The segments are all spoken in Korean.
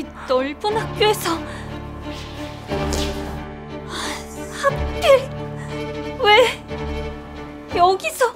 이 넓은 학교에서 하필 왜 여기서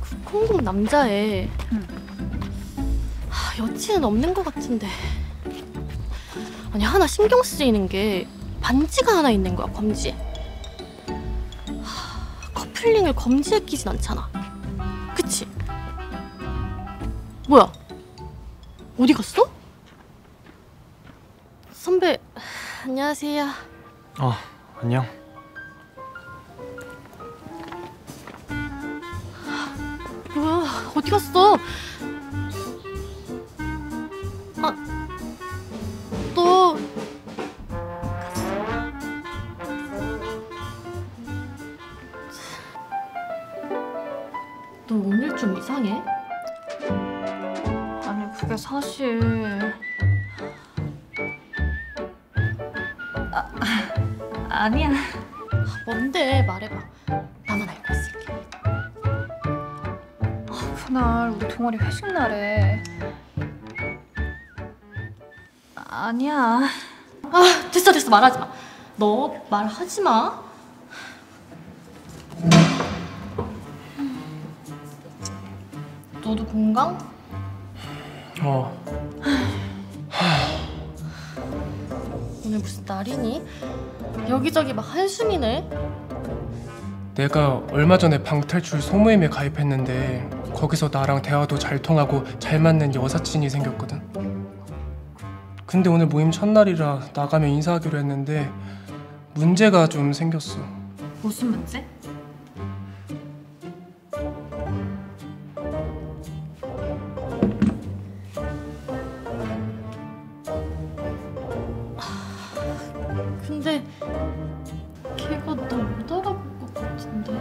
그 콩콩 남자애. 하, 여친은 없는 것 같은데. 아니 하나 신경 쓰이는 게 반지가 하나 있는 거야 검지에 하, 커플링을 검지에 끼진 않잖아 그치? 뭐야 어디 갔어? 선배 안녕하세요 어, 안녕. 뭐야 어디 갔어? 좀 이상해? 아니 그게 사실 아, 아니야 뭔데 말해봐. 나만 알고 있을게. 그날 우리 동아리 회식 날에 아니야 아 됐어 됐어 말하지 마. 너 말하지 마. 너도 공강? 어, 오늘 무슨 날이니? 여기저기 막 한숨이네. 내가 얼마 전에 방탈출 소모임에 가입했는데 거기서 나랑 대화도 잘 통하고 잘 맞는 여사친이 생겼거든. 근데 오늘 모임 첫날이라 나가면 인사하기로 했는데 문제가 좀 생겼어. 무슨 문제? 근데 걔가 나못 알아볼 것 같은데.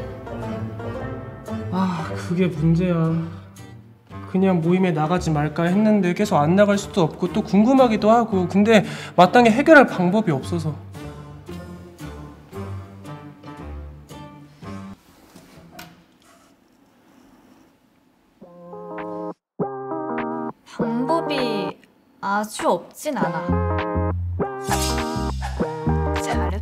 아, 그게 문제야. 그냥 모임에 나가지 말까 했는데 계속 안 나갈 수도 없고 또 궁금하기도 하고 근데 마땅히 해결할 방법이 없어서 방법이 아주 없진 않아 잘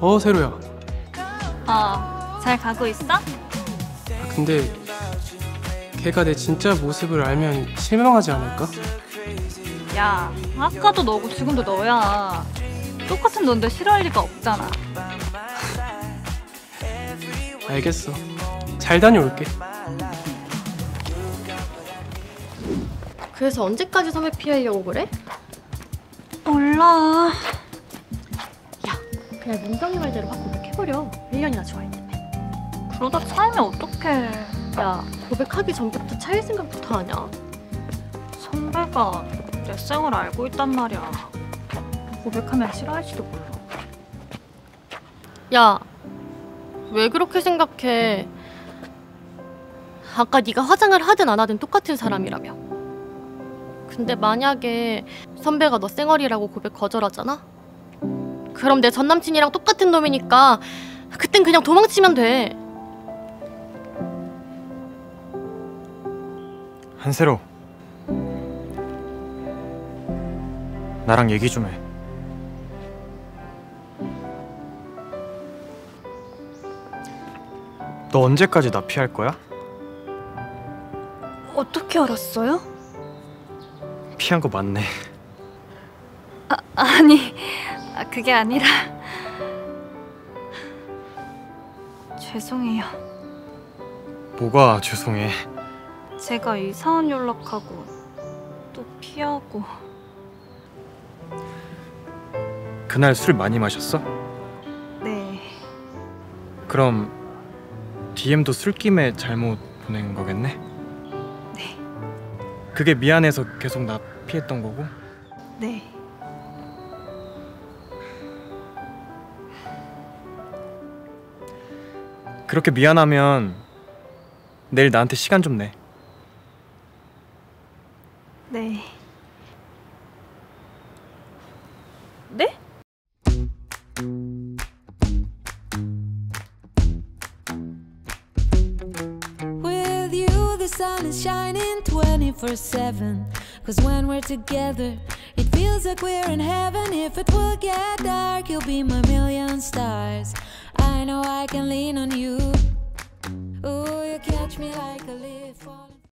어 세로야 어, 잘 가고 있어? 근데 걔가 내 진짜 모습을 알면 실망하지 않을까? 야, 아까도 너고 지금도 너야. 똑같은 넌데 싫어할 리가 없잖아. 알겠어 잘 다녀올게 그래서 언제까지 섬에 피하려고 그래? 몰라. 야, 그냥 문경이 말대로 확 고백해버려. 1년이나 좋아했는데. 그러다 차이면 어떡해. 야, 고백하기 전부터 차일 생각부터 하냐? 선배가 내 생을 알고 있단 말이야. 고백하면 싫어할지도 몰라. 야, 왜 그렇게 생각해? 아까 네가 화장을 하든 안 하든 똑같은 사람이라며. 근데 만약에 선배가 너 쌩얼이라고 고백 거절하잖아? 그럼 내 전 남친이랑 똑같은 놈이니까 그땐 그냥 도망치면 돼. 한세로 나랑 얘기 좀 해. 너 언제까지 나 피할 거야? 어떻게 알았어요? 피한 거 맞네. 아니, 아, 그게 아니라. 죄송해요. 뭐가 죄송해. 제가 이상한 연락하고 또 피하고 그날 술 많이 마셨어? 네. 그럼 DM도 술김에 잘못 보낸 거겠네? 네. 그게 미안해서 계속 나 피했던 거고? 네. 그렇게 미안하면 내일 나한테 시간 좀 내. 네. 네? With you, the sun is shining 24 7. Cause when we're together, it feels like we're in heaven. If it will get dark, you'll be my million stars. Know I can lean on you. Ooh, you catch me like a leaf falling.